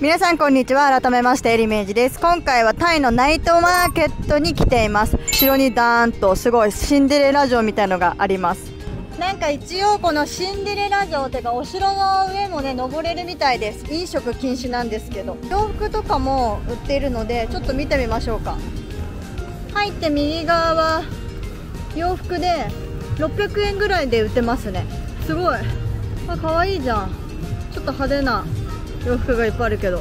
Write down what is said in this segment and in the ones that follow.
皆さんこんにちは。改めましてエリメージです。今回はタイのナイトマーケットに来ています。後ろにダーンとすごいシンデレラ城みたいのがあります。なんか一応このシンデレラ城てかお城の上もね登れるみたいです。飲食禁止なんですけど。洋服とかも売っているのでちょっと見てみましょうか。入って右側は洋服で600円ぐらいで売ってますね。すごい。あ可愛いじゃん。ちょっと派手な。洋服がいっぱいあるけど。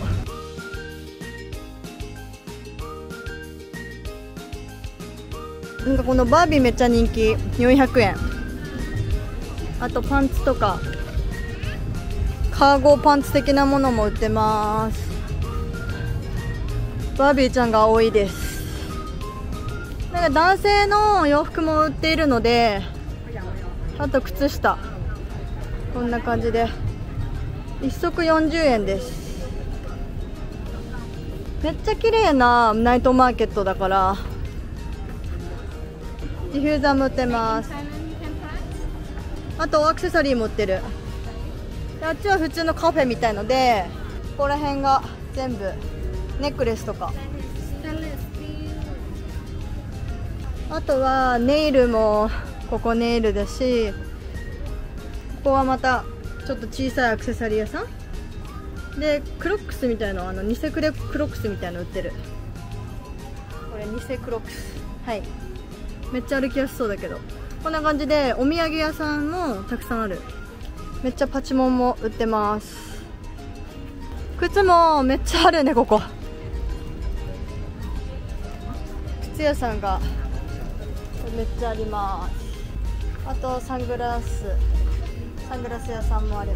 なんかこのバービーめっちゃ人気。400円。あとパンツとか。カーゴパンツ的なものも売ってます。バービーちゃんが多いです。なんか男性の洋服も売っているのであと靴下。こんな感じで。1足40円です。めっちゃ綺麗なナイトマーケットだから。ディフューザーも売ってます。あとアクセサリーも売ってる。あっちは普通のカフェみたいのでここら辺が全部。ネックレスとか。あとはネイルもここネイルだしここはまたちょっと小さいアクセサリー屋さん？でクロックスみたいなあの偽クレクロックスみたいなの売ってる。これ偽クロックス。はい。めっちゃ歩きやすそうだけど。こんな感じでお土産屋さんもたくさんある。めっちゃパチモンも売ってます。靴もめっちゃあるねここ。靴屋さんがめっちゃあります。あとサングラスサングラス屋さんもある。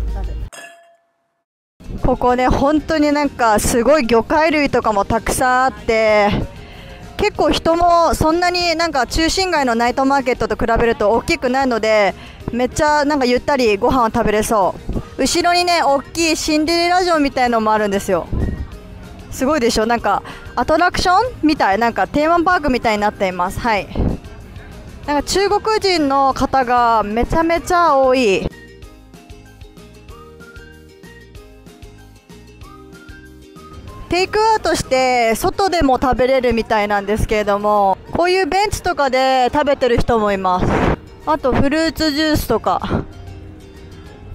ここね本当になんかすごい魚介類とかもたくさんあって結構人もそんなになんか中心街のナイトマーケットと比べると大きくないのでめっちゃなんかゆったりご飯を食べれそう。後ろにね大きいシンデレラ城みたいのもあるんですよ。すごいでしょ？なんかアトラクションみたいなんかテーマパークみたいになっています。はい。なんか中国人の方がめちゃめちゃ多いテイクアウトして外でも食べれるみたいなんですけれどもこういうベンチとかで食べてる人もいます。あとフルーツジュースとか。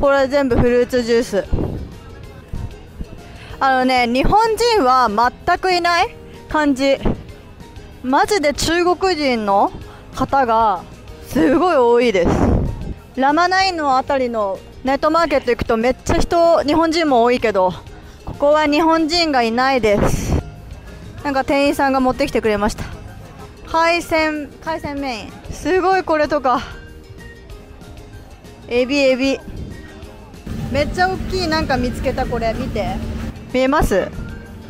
これ全部フルーツジュース。あのね日本人は全くいない感じ。マジで中国人の方がすごい多いです。ラマナインのあたりのナイトマーケット行くとめっちゃ人日本人も多いけどここは日本人がいないです。なんか店員さんが持ってきてくれました。海鮮海鮮メイン。すごいこれとか。エビエビ。めっちゃ大きい。なんか見つけたこれ。見て。見えます？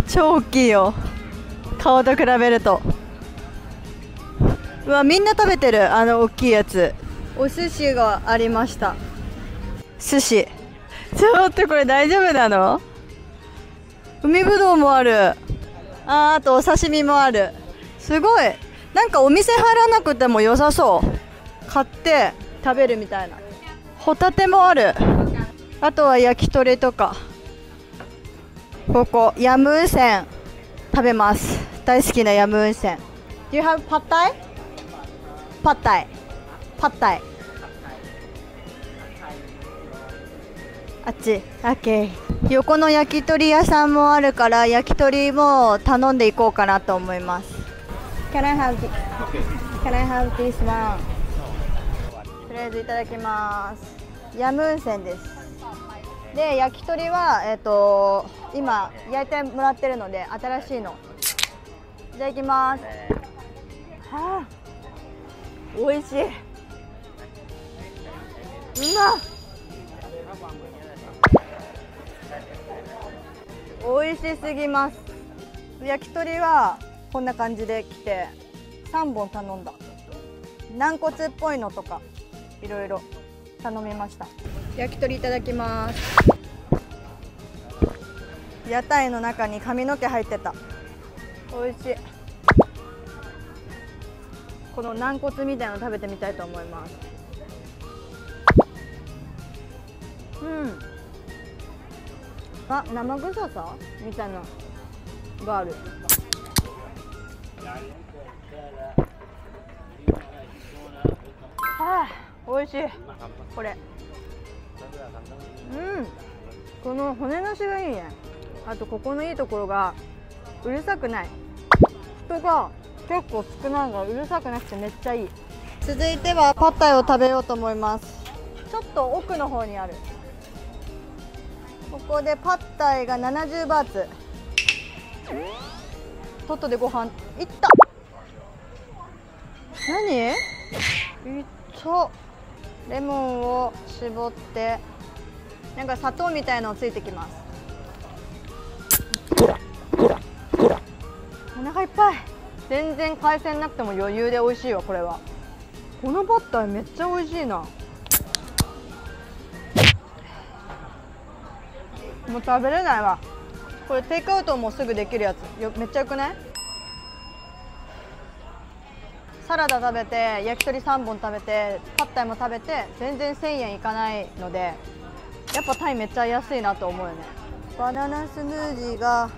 超大きいよ。顔と比べると。うわみんな食べてる。あの大きいやつ。お寿司がありました。寿司。ちょっとこれ大丈夫なの？海ぶどうもある。ああとお刺身もある。すごい。なんかお店入らなくても良さそう。買って食べるみたいな。ホタテもある。あとは焼き鳥とか。ここヤムウセン。食べます。大好きなヤムウセン。Do you have パッタイパッタイパッタイあっち。OK 横の焼き鳥屋さんもあるから焼き鳥も頼んでいこうかなと思います。Can I have, the, can I have this one? とりあえずいただきます。ヤムウンセンです。で焼き鳥は、えーと、今焼いてもらってるので新しいの。いただきます。はあ美味しい。うまっ。美味しすぎます。焼き鳥はこんな感じで来て3本頼んだ。軟骨っぽいのとかいろいろ頼みました。焼き鳥いただきます。屋台の中に髪の毛入ってた。美味しい。この軟骨みたいなの食べてみたいと思いますあ生臭さ？みたいな。がある。あ美味しい。これ。うん。この骨なしがいいね。あとここのいいところがうるさくない。人が結構少ないがうるさくなくてめっちゃいい。続いてはパッタイを食べようと思います。ちょっと奥の方にある。ここでパッタイが70バーツ。トットでご飯。いった。何？いった。レモンを絞ってなんか砂糖みたいのついてきます。お腹いっぱい。全然海鮮なくても余裕で美味しいわこれは。このパッタイめっちゃ美味しいな。もう食べれないわ。これテイクアウトもすぐできるやつ。よめっちゃよくない？サラダ食べて焼き鳥3本食べてパッタイも食べて全然1000円いかないのでやっぱタイめっちゃ安いなと思うよね。バナナスムージーが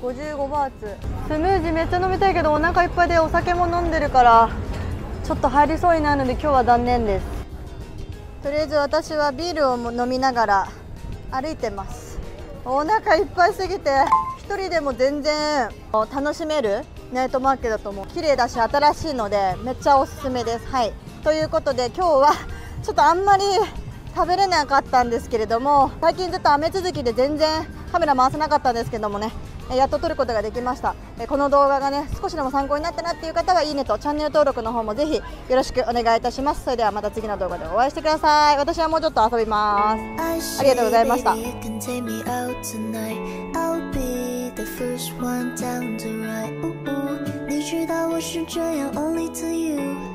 55バーツ。スムージーめっちゃ飲みたいけどお腹いっぱいでお酒も飲んでるからちょっと入りそうになるので今日は断念です。とりあえず私はビールを飲みながら歩いてますお腹いっぱいすぎて1人でも全然楽しめるナイトマーケットも綺麗だし新しいのでめっちゃおすすめです。はい。ということで今日はちょっとあんまり食べれなかったんですけれども最近ずっと雨続きで全然カメラ回せなかったんですけどもね。やっと撮ることができました。この動画がね少しでも参考になったなっていう方はいいねとチャンネル登録の方もぜひよろしくお願いいたします。それではまた次の動画でお会いしてください。私はもうちょっと遊びます。ありがとうございました。You.